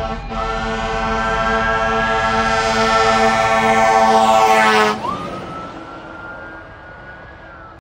Thank.